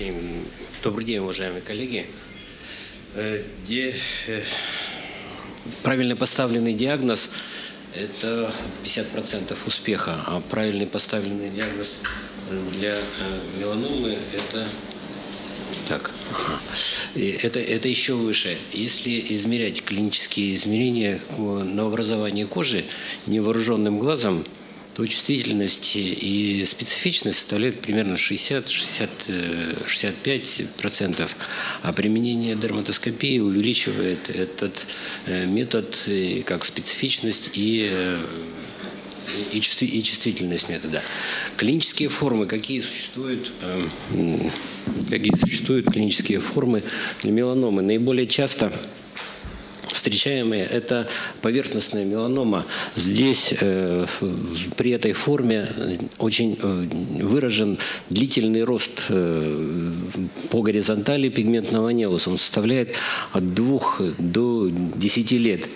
день, добрый день, уважаемые коллеги. Э, де, э, правильно поставленный диагноз – это 50% успеха, а правильный поставленный диагноз для э, меланомы – это так. Это, это еще выше. Если измерять клинические измерения новообразования кожи невооруженным глазом – то чувствительность и специфичность составляют примерно 60-65%, а применение дерматоскопии увеличивает этот э, метод как специфичность и э, и, чувствительность метода. Клинические формы, какие существуют, э, какие существуют клинические формы для меланомы? Наиболее часто встречаемые, это поверхностная меланома. Здесь э, при этой форме очень э, выражен длительный рост э, по горизонтали пигментного невуса. Он составляет от 2 до 10 лет.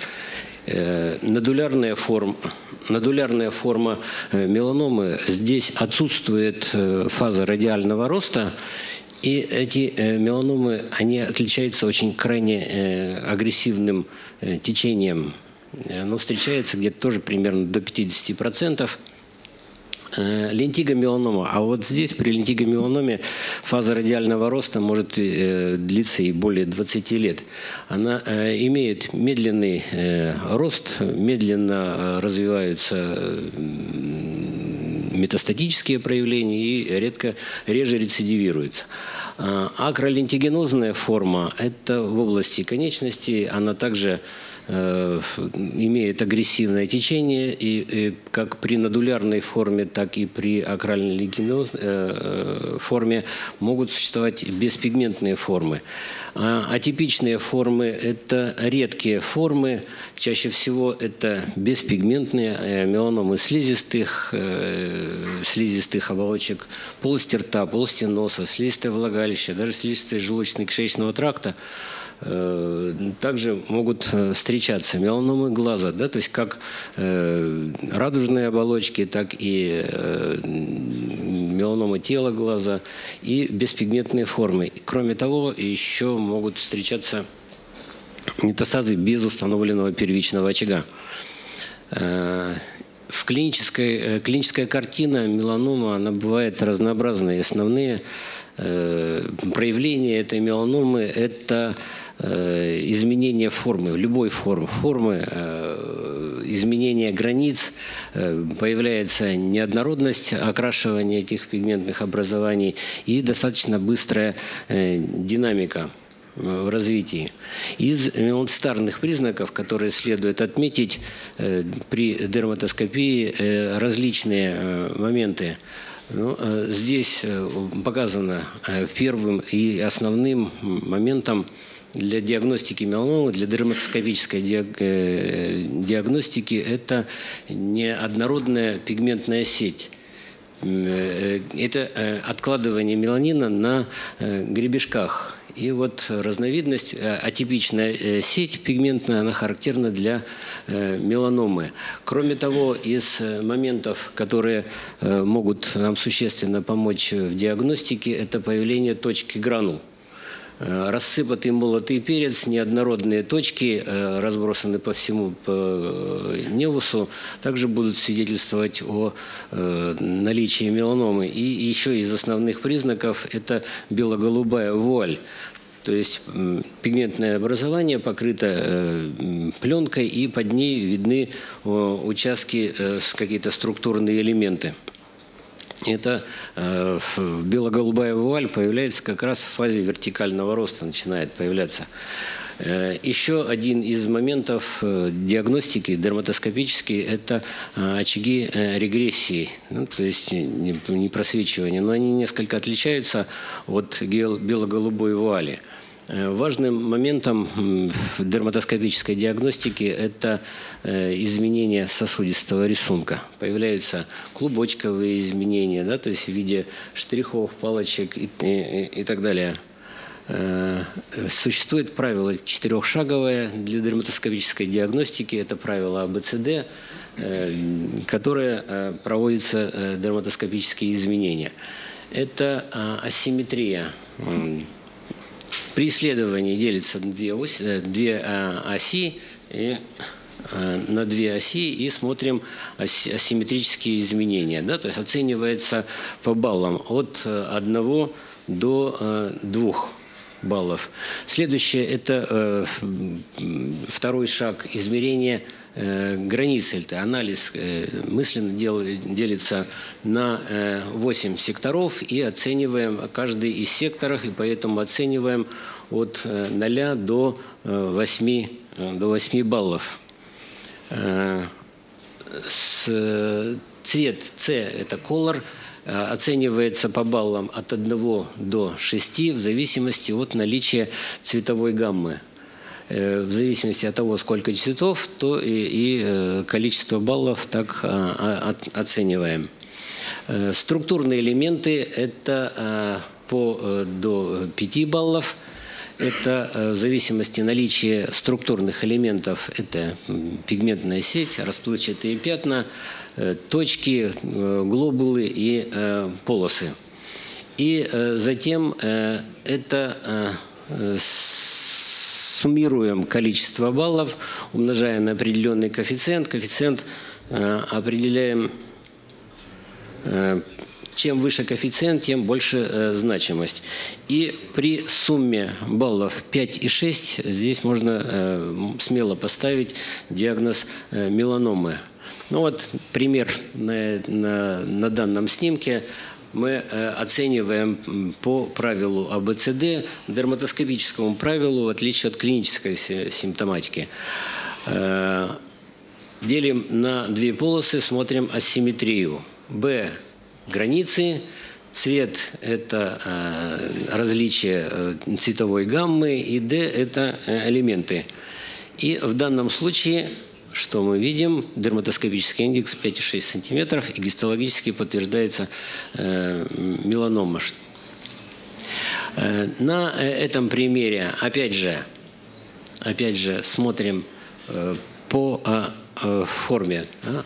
Э, нодулярная форма, нодулярная форма э, меланомы, здесь отсутствует э, фаза радиального роста, и эти э, меланомы, они отличаются очень крайне э, агрессивным э, течением. Оно встречается где-то тоже примерно до 50%. Лентигомеланома. А вот здесь при лентигомеланоме фаза радиального роста может длиться и более 20 лет. Она имеет медленный рост, медленно развиваются метастатические проявления и редко, реже рецидивируется. А, акролентигенозная форма – это в области конечностей, она также имеет агрессивное течение, и, и как при нодулярной форме, так и при акральной лентигенозной э, форме могут существовать беспигментные формы. А атипичные формы – это редкие формы, чаще всего это беспигментные э, меланомы слизистых, э, слизистых оболочек полости рта, полости носа, слизистое влагалище, даже слизистые желудочно-кишечного тракта э, также могут встречаться меланомы глаза, да, то есть как э, радужные оболочки, так и э, меланомы тела глаза и беспигментные формы. Кроме того, еще могут встречаться метастазы без установленного первичного очага. Э, в клинической, э, клиническая картина меланома, она бывает разнообразная. Основные э, проявления этой меланомы – это изменение формы, любой формы, формы изменения границ, появляется неоднородность окрашивания этих пигментных образований и достаточно быстрая динамика в развитии. Из меланцитарных признаков, которые следует отметить э, при дерматоскопии, э, различные э, моменты. Ну, здесь показано первым и основным моментом для диагностики меланомы, для дерматоскопической диагностики это неоднородная пигментная сеть. Это откладывание меланина на гребешках и вот разновидность, э, атипичная э, сеть пигментная, она характерна для э, меланомы. Кроме того, из моментов, которые могут нам существенно помочь в диагностике, это появление точки гранул. Рассыпатый молотый перец, неоднородные точки, разбросаны по всему по невусу, также будут свидетельствовать о наличии меланомы. И еще из основных признаков это бело-голубая вуаль. То есть пигментное образование покрыто э, пленкой, и под ней видны участки, э, какие-то структурные элементы. Это э, бело-голубая вуаль появляется как раз в фазе вертикального роста, начинает появляться. Еще один из моментов диагностики дерматоскопической – это очаги регрессии, ну, то есть не просвечивания, но они несколько отличаются от бело-голубой вуали – Э, важным моментом в дерматоскопической диагностике это э, изменение сосудистого рисунка. Появляются клубочковые изменения, да, то есть в виде штрихов, палочек и, и, и так далее. Э, существует правило четырехшаговое для дерматоскопической диагностики. Это правило АБЦД, которое проводится дерматоскопические изменения. это асимметрия. При исследовании делится на две, оси, две а, оси и на две оси и смотрим асимметрические изменения. Да? То есть оценивается по баллам от 1 до 2 баллов. Следующее – это э, второй шаг измерения э, границы. Это анализ э, мысленно дел, делится на э, 8 секторов и оцениваем каждый из секторов, и поэтому оцениваем от э, 0 до, э, 8, э, до 8 баллов. Э, с, э, цвет C – это color – Э, оценивается по баллам от 1 до 6 в зависимости от наличия цветовой гаммы. Э, в зависимости от того, сколько цветов, то и, и э, количество баллов так а, оцениваем. Структурные элементы – это по, до 5 баллов. Это в зависимости наличия структурных элементов – это пигментная сеть, расплывчатые пятна – Э, точки, э, глобулы и э, полосы. И затем это суммируем количество баллов, умножая на определенный коэффициент. Коэффициент определяем чем выше коэффициент, тем больше э, значимость. И при сумме баллов 5 и 6 здесь можно э, смело поставить диагноз э, меланомы. Ну вот пример на, на, на данном снимке мы э, оцениваем по правилу АБЦД, дерматоскопическому правилу, в отличие от клинической симптоматики. Э, делим на две полосы, смотрим асимметрию. Б – границы, цвет – это э, различие цветовой гаммы, и Д – это элементы. И в данном случае что мы видим? Дерматоскопический индекс 5,6 см, и гистологически подтверждается э, меланома. Э, на э, этом примере, опять же, опять же смотрим э, по э, э, форме. Да?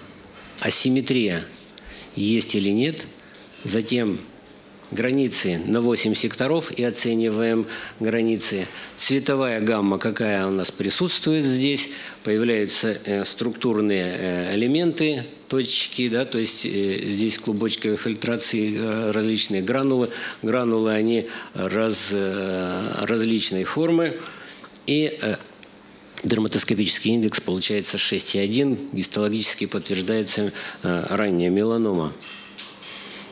Асимметрия есть или нет. Затем границы на 8 секторов и оцениваем границы. Цветовая гамма, какая у нас присутствует здесь, появляются э, структурные э, элементы, точки, да, то есть э, здесь клубочковой фильтрации различные гранулы. Гранулы, они раз, различной формы. И дерматоскопический индекс получается 6,1, гистологически подтверждается ранняя меланома.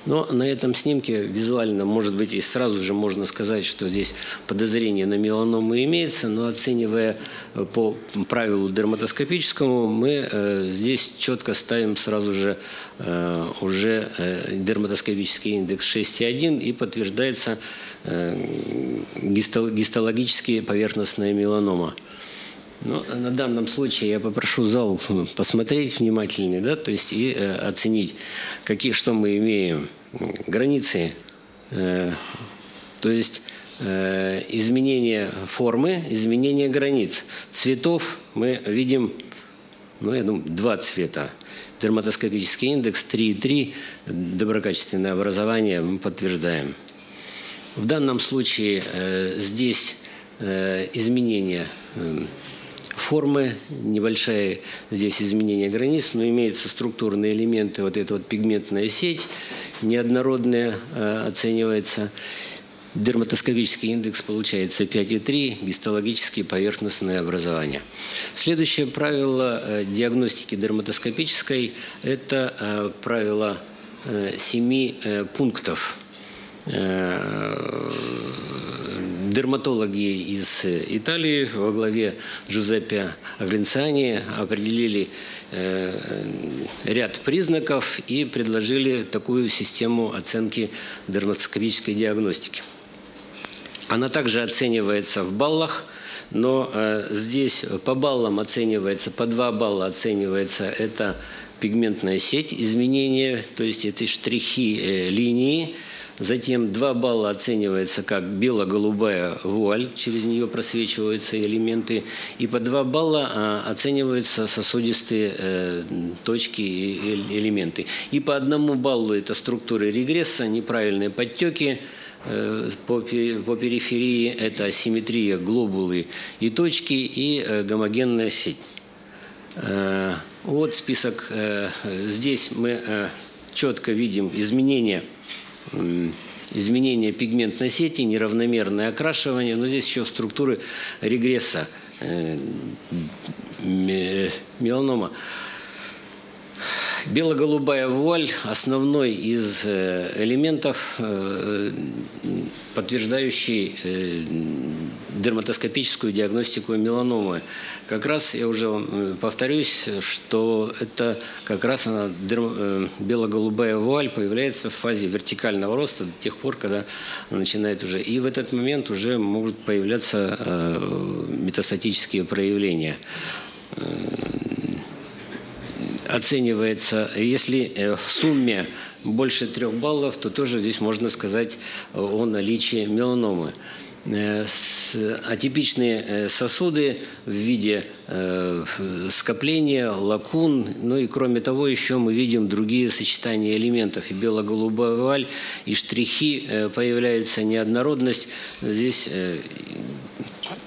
Но на этом снимке визуально, может быть, и сразу же можно сказать, что здесь подозрение на меланому имеется, но оценивая э, по правилу дерматоскопическому, мы э, здесь четко ставим сразу же э, уже дерматоскопический индекс 6,1 и подтверждается гистологически поверхностная меланома. Но на данном случае я попрошу зал посмотреть внимательнее, да, то есть и э, оценить, какие, что мы имеем. Границы, э, то есть э, изменение формы, изменение границ. Цветов мы видим, ну, я думаю, два цвета. Дерматоскопический индекс 3,3, доброкачественное образование мы подтверждаем. В данном случае э, здесь э, изменение э, формы, небольшое здесь изменение границ, но имеются структурные элементы, вот эта вот пигментная сеть неоднородная э, оценивается. Дерматоскопический индекс получается 5,3, гистологические поверхностное образование. Следующее правило э, диагностики дерматоскопической – это э, правило 7 э, пунктов дерматологи из Италии во главе Джузеппе Агринцани определили э, ряд признаков и предложили такую систему оценки дерматоскопической диагностики. Она также оценивается в баллах, но э, здесь по баллам оценивается, по два балла оценивается это пигментная сеть, изменения, то есть это штрихи э, линии, Затем 2 балла оценивается как бело-голубая вуаль, через нее просвечиваются элементы. И по 2 балла а, оцениваются сосудистые э, точки и элементы. И по одному баллу это структуры регресса, неправильные подтеки, э, по, по периферии это асимметрия, глобулы и точки и э, гомогенная сеть. Вот список. Здесь мы четко видим изменения изменение пигментной сети, неравномерное окрашивание, но здесь еще структуры регресса э, меланома. Бело-голубая вуаль – основной из э, элементов, э, подтверждающий э, дерматоскопическую диагностику меланомы. Как раз, я уже повторюсь, что это как раз она, бело-голубая вуаль появляется в фазе вертикального роста до тех пор, когда она начинает уже. И в этот момент уже могут появляться метастатические проявления оценивается, если э, в сумме больше трех баллов, то тоже здесь можно сказать о наличии меланомы. Э, атипичные э, сосуды в виде скопления, лакун, ну и кроме того еще мы видим другие сочетания элементов. И бело-голубая валь, и штрихи появляются, неоднородность. Здесь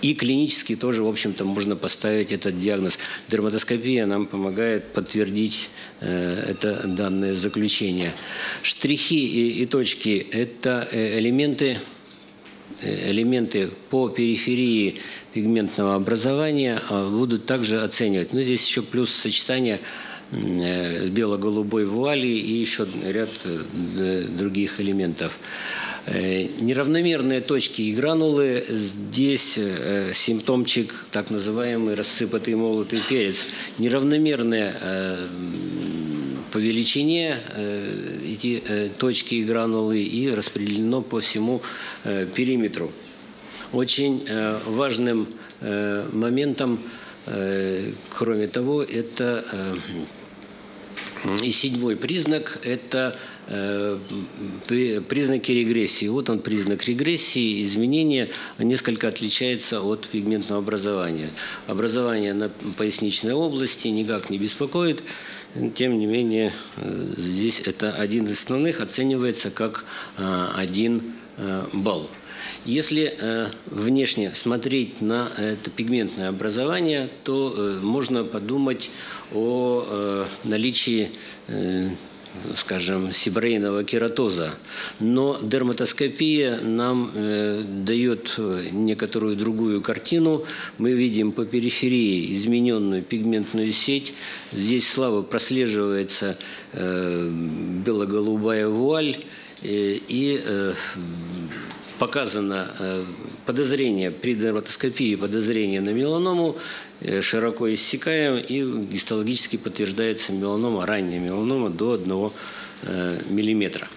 и клинически тоже, в общем-то, можно поставить этот диагноз. Дерматоскопия нам помогает подтвердить э, это данное заключение. Штрихи и, точки – это э, элементы, э, элементы по периферии пигментного образования а будут также оценивать. Но здесь еще плюс сочетание с бело-голубой вуали и еще ряд других элементов. Э, неравномерные точки и гранулы, здесь э, симптомчик так называемый рассыпатый молотый перец. Неравномерные э, по величине эти точки и гранулы и распределено по всему периметру. Очень важным моментом, кроме того, это и седьмой признак – это Э, признаки регрессии. Вот он признак регрессии, изменения несколько отличается от пигментного образования. Образование на поясничной области никак не беспокоит, тем не менее здесь это один из основных, оценивается как э, один э, балл. Если внешне смотреть на это пигментное образование, то можно подумать о наличии скажем, сибрейного кератоза. Но дерматоскопия нам э, дает некоторую другую картину. Мы видим по периферии измененную пигментную сеть. Здесь слабо прослеживается э, бело-голубая вуаль. Э, и э, показано э, подозрение при дерматоскопии, подозрение на меланому, э, широко иссякаем и гистологически подтверждается меланома, ранняя меланома до 1 э, миллиметра.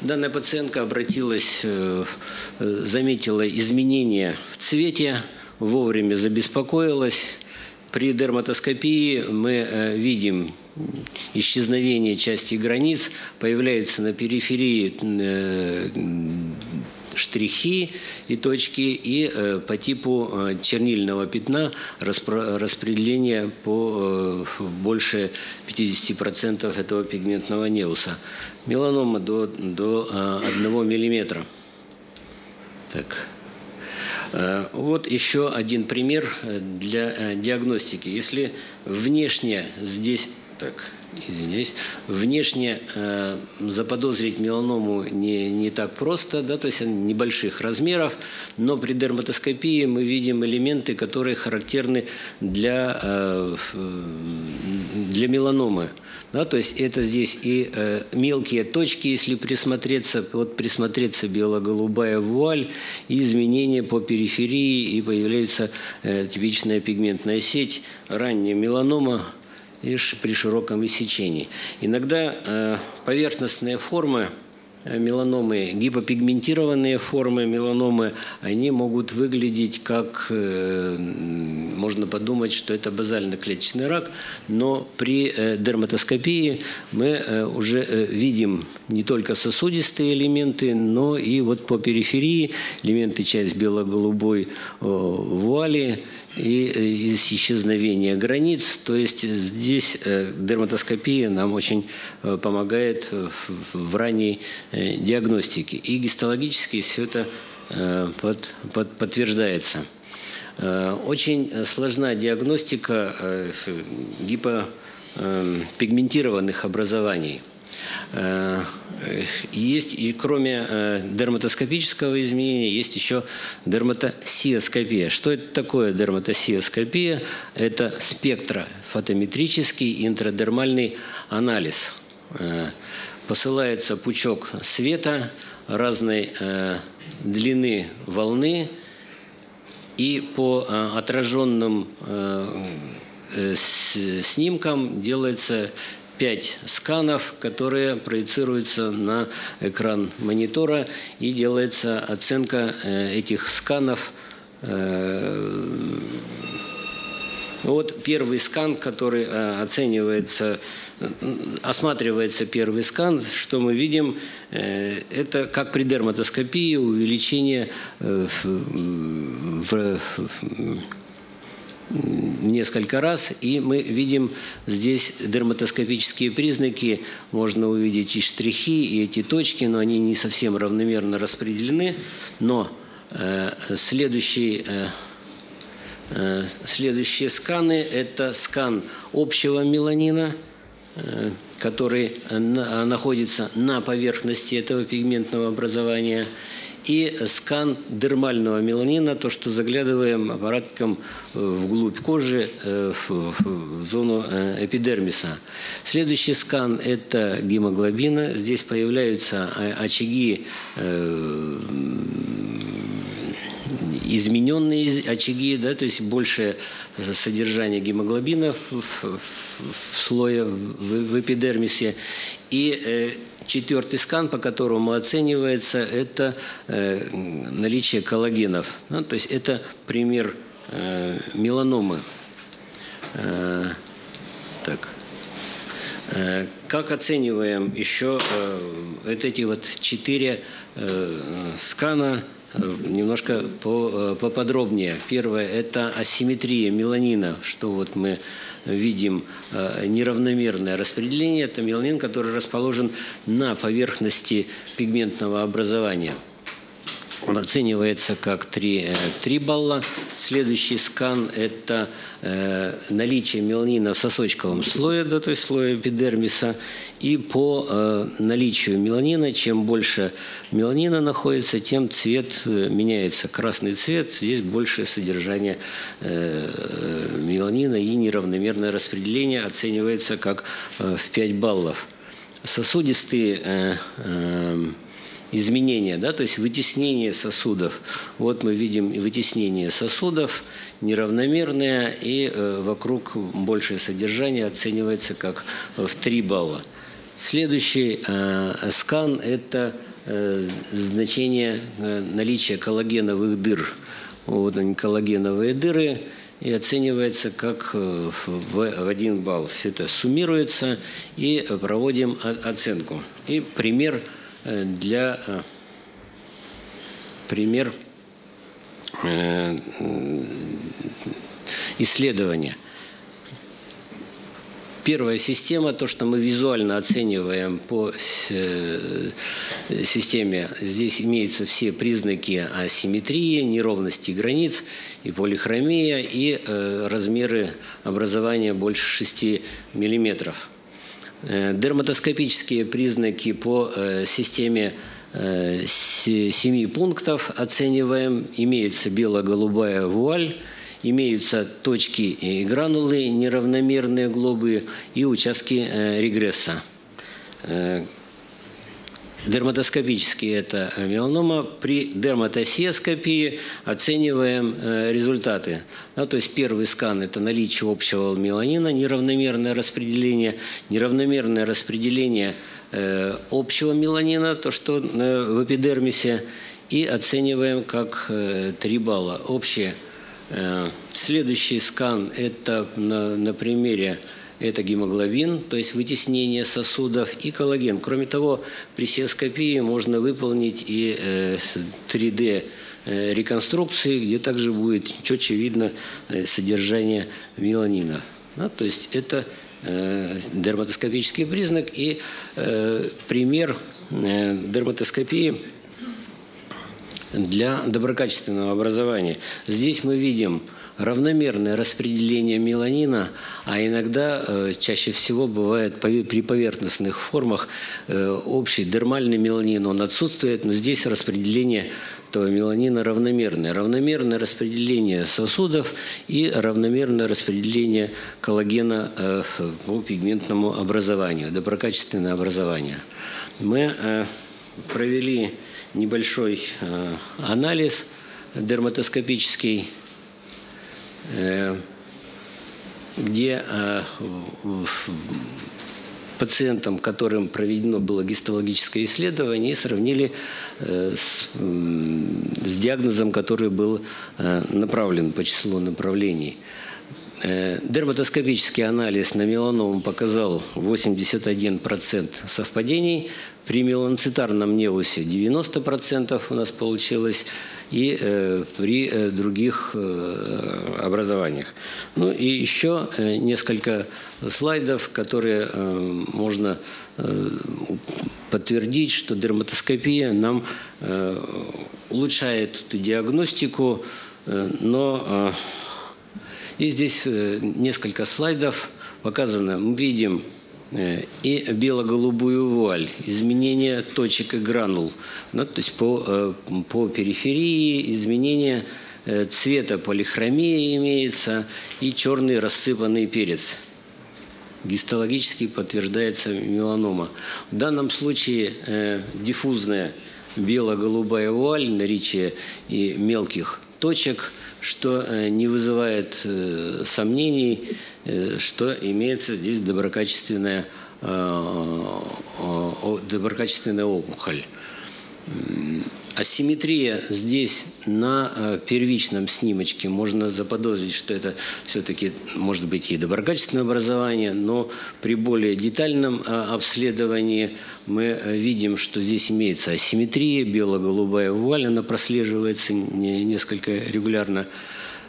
Данная пациентка обратилась, заметила изменения в цвете, вовремя забеспокоилась. При дерматоскопии мы видим исчезновение части границ, появляются на периферии э, штрихи и точки, и э, по типу э, чернильного пятна распределение по больше 50% этого пигментного неуса. Меланома до, до 1 миллиметра. Так. Вот еще один пример для диагностики. Если внешне здесь так, извиняюсь, внешне э, заподозрить меланому не, не так просто, да, то есть небольших размеров, но при дерматоскопии мы видим элементы, которые характерны для, э, для меланомы. Да, то есть это здесь и э, мелкие точки, если присмотреться, вот присмотреться бело-голубая вуаль, и изменения по периферии, и появляется э, типичная пигментная сеть, ранняя меланома, и при широком иссечении. Иногда э, поверхностные формы меланомы, гипопигментированные формы меланомы, они могут выглядеть как, можно подумать, что это базально-клеточный рак, но при дерматоскопии мы уже видим не только сосудистые элементы, но и вот по периферии элементы часть бело-голубой вуали, и исчезновение границ. То есть здесь дерматоскопия нам очень помогает в ранней диагностике. И гистологически все это под, под, подтверждается. Очень сложна диагностика гипопигментированных образований – Э, есть и кроме э, дерматоскопического изменения есть еще дерматосиоскопия. Что это такое дерматосиоскопия? Это спектрофотометрический интрадермальный анализ. Э, посылается пучок света разной длины волны, и по отраженным снимкам делается 5 сканов, которые проецируются на экран монитора и делается оценка э, этих сканов. Э, вот первый скан, который э, оценивается, осматривается первый скан, что мы видим, это как при дерматоскопии увеличение в, в, несколько раз, и мы видим здесь дерматоскопические признаки. Можно увидеть и штрихи, и эти точки, но они не совсем равномерно распределены. Но э, следующий, э, э, следующие сканы – это скан общего меланина, э, который на, находится на поверхности этого пигментного образования – и скан дермального меланина, то, что заглядываем аппаратиком э, вглубь кожи, э, в зону э, эпидермиса. Следующий скан – это гемоглобина. Здесь появляются очаги измененные очаги, да, то есть большее содержание гемоглобина в, в, в слое в, в эпидермисе. И Четвертый скан, по которому оценивается, это э, наличие коллагенов. Ну, то есть это пример э, меланомы. Э, так. Как оцениваем еще вот эти вот четыре скана немножко по, поподробнее. Первое – это асимметрия меланина, что вот мы видим э, неравномерное распределение. Это меланин, который расположен на поверхности пигментного образования. Он оценивается как 3, 3 э, балла. Следующий скан – это э, наличие меланина в сосочковом слое, да, то есть слое эпидермиса. И по э, наличию меланина, чем больше меланина находится, тем цвет меняется. Красный цвет, здесь большее содержание меланина и неравномерное распределение оценивается как в 5 баллов. Сосудистые изменения, да, то есть вытеснение сосудов. Вот мы видим вытеснение сосудов неравномерное, и э, вокруг большее содержание оценивается как в 3 балла. Следующий э, скан – это э, значение э, наличия коллагеновых дыр. Вот они, коллагеновые дыры, и оценивается как э, в, один балл. Все это суммируется, и проводим оценку. И пример – Э, для э, пример э, исследования. Первая система, то, что мы визуально оцениваем по системе, здесь имеются все признаки асимметрии, неровности границ, и полихромия, и размеры образования больше 6 миллиметров. Э, дерматоскопические признаки по э, системе э, семи пунктов оцениваем. Имеется бело-голубая вуаль, имеются точки и гранулы, неравномерные глобы и участки регресса. Дерматоскопически это меланома. При дерматосиоскопии оцениваем э, результаты. Да, то есть первый скан – это наличие общего меланина, неравномерное распределение. Неравномерное распределение э, общего меланина, то, что э, в эпидермисе, и оцениваем как э, 3 балла. Общее. Э, следующий скан – это на, на примере это гемоглобин, то есть вытеснение сосудов, и коллаген. Кроме того, при сиоскопии можно выполнить и 3D э, э, реконструкции, где также будет четче видно э, содержание меланина. Да, то есть это дерматоскопический признак и пример дерматоскопии для доброкачественного образования. Здесь мы видим равномерное распределение меланина, а иногда, э, чаще всего бывает при поверхностных формах, э, общий дермальный меланин, он отсутствует, но здесь распределение этого меланина равномерное. Равномерное распределение сосудов и равномерное распределение коллагена э, по пигментному образованию, доброкачественное образование. Мы провели небольшой анализ дерматоскопический где э, пациентам, которым проведено было гистологическое исследование, сравнили э, с, с диагнозом, который был направлен по числу направлений. Дерматоскопический анализ на меланому показал 81% совпадений. При меланцитарном неусе 90% у нас получилось и э, при э, других э, образованиях. Ну и еще несколько слайдов, которые можно подтвердить, что дерматоскопия нам улучшает эту диагностику, но и здесь несколько слайдов показано. Мы видим и бело-голубую вуаль, изменение точек и гранул, ну, то есть по, э, по периферии изменение э, цвета полихромии имеется и черный рассыпанный перец. Гистологически подтверждается меланома. В данном случае э, диффузная бело-голубая вуаль, наличие и мелких точек – что э, не вызывает э, сомнений, э, что имеется здесь доброкачественная, доброкачественная опухоль. Асимметрия здесь на первичном снимочке можно заподозрить, что это все-таки может быть и доброкачественное образование, но при более детальном обследовании мы видим, что здесь имеется асимметрия, бело-голубая вуаль, она прослеживается несколько регулярно.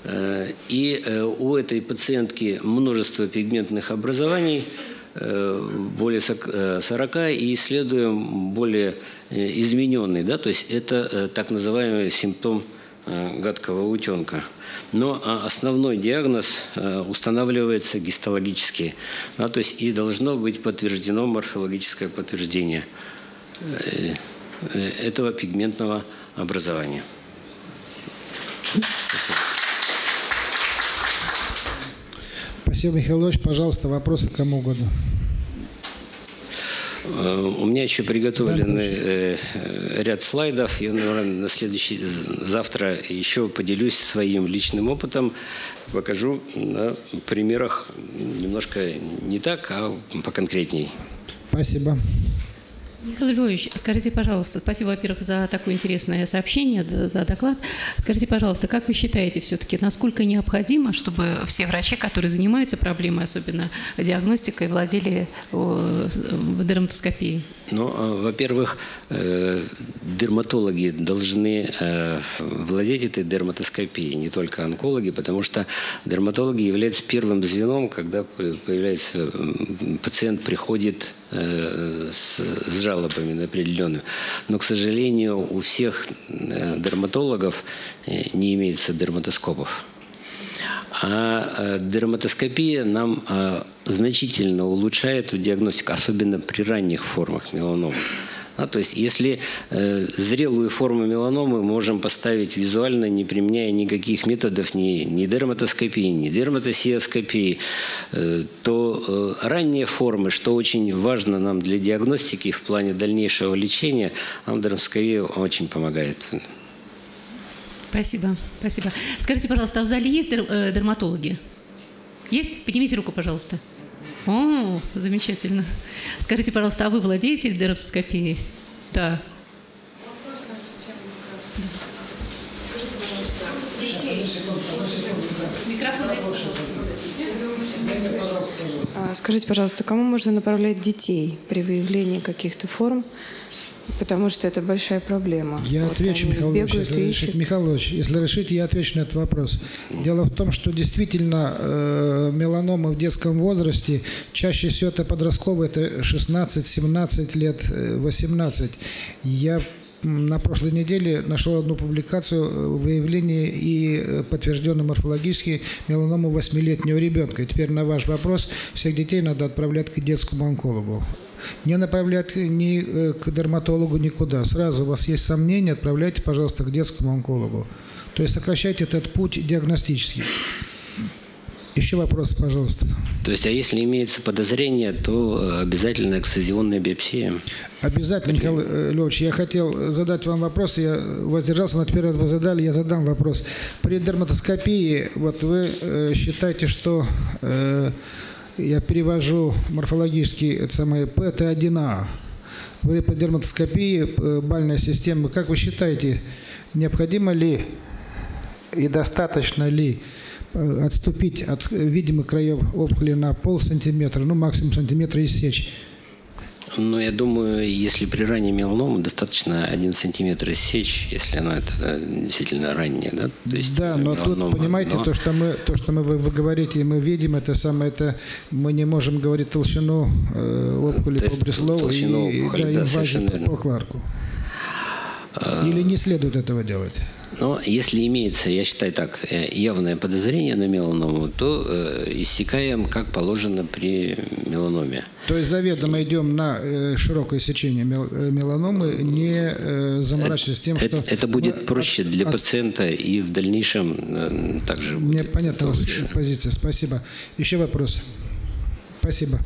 Э, и э, у этой пациентки множество пигментных образований, э, более 40, и исследуем более измененный, да, то есть это так называемый симптом гадкого утенка. Но а, основной диагноз устанавливается гистологически, да, то есть и должно быть подтверждено морфологическое подтверждение этого пигментного образования. Спасибо. Спасибо, Михаил Ильич. Пожалуйста, вопросы кому угодно. Э, у меня еще приготовлены да, э, ряд слайдов. Я, наверное, на следующий, завтра еще поделюсь своим личным опытом. Покажу на примерах немножко не так, а поконкретней. Спасибо. Михаил Львович, скажите, пожалуйста, спасибо, во-первых, за такое интересное сообщение, за доклад. Скажите, пожалуйста, как вы считаете все-таки, насколько необходимо, чтобы все врачи, которые занимаются проблемой, особенно диагностикой, владели дерматоскопией? Ну, а, во-первых, э, дерматологи должны э, владеть этой дерматоскопией, не только онкологи, потому что дерматологи являются первым звеном, когда появляется пациент приходит э, с, с жалобами определенными. Но, к сожалению, у всех дерматологов не имеется дерматоскопов. А дерматоскопия нам значительно улучшает диагностику, особенно при ранних формах меланомы. А, то есть если э, зрелую форму меланомы можем поставить визуально, не применяя никаких методов, ни, ни дерматоскопии, ни дерматосиоскопии, э, то э, ранние формы, что очень важно нам для диагностики в плане дальнейшего лечения, нам очень помогает. Спасибо, спасибо. Скажите, пожалуйста, а в зале есть э, дерматологи? Есть? Поднимите руку, пожалуйста. О, замечательно. Скажите, пожалуйста, а вы владеете дерматоскопией? Да. А, скажите, пожалуйста, кому можно направлять детей при выявлении каких-то форм? Потому что это большая проблема. Я вот отвечу, Михаил Ильич, если решить, Михаил Ильич, если решить, я отвечу на этот вопрос. Дело в том, что действительно э, меланомы в детском возрасте, чаще всего это подростковые, это 16-17 лет, 18. Э, я на прошлой неделе нашел одну публикацию э, выявления и э, подтвержденной морфологически меланому 8-летнего ребенка. И теперь на ваш вопрос, всех детей надо отправлять к детскому онкологу. Не направлять ни э, к дерматологу никуда. Сразу у вас есть сомнения, отправляйте, пожалуйста, к детскому онкологу. То есть сокращайте этот путь диагностический. Еще вопрос, пожалуйста. То есть, а если имеется подозрение, то обязательно эксцизионная биопсия? Обязательно, Михаил э, Львович. Я хотел задать вам вопрос, я воздержался, но теперь раз вы задали, я задам вопрос. При дерматоскопии, вот вы э, считаете, что э, я перевожу морфологически это самое ПТ1А. При дерматоскопии э, бальная система, как вы считаете, необходимо ли и достаточно ли э, отступить от видимых краев опухоли на пол сантиметра, ну максимум сантиметра и сечь? Ну, я думаю, если при ранней меланомы достаточно один сантиметр сечь, если она это э, действительно ранняя, да? То есть да, но меланома, тут, понимаете, но... то, что мы, то, что мы вы, вы говорите, и мы видим, это самое, это мы не можем говорить толщину э, опухоли по Бреслову и, опухоли, да, да, инвазию по, по Кларку. А... Или не следует этого делать? Но если имеется, я считаю так, э, явное подозрение на меланому, то э, иссякаем, как положено при меланоме. То есть заведомо идем на э, широкое сечение э, меланомы, не э, заморачиваясь тем, это, что... Это будет мы, проще для от... пациента и в дальнейшем э, также Мне будет. понятна ваша позиция, спасибо. Еще вопрос? Спасибо.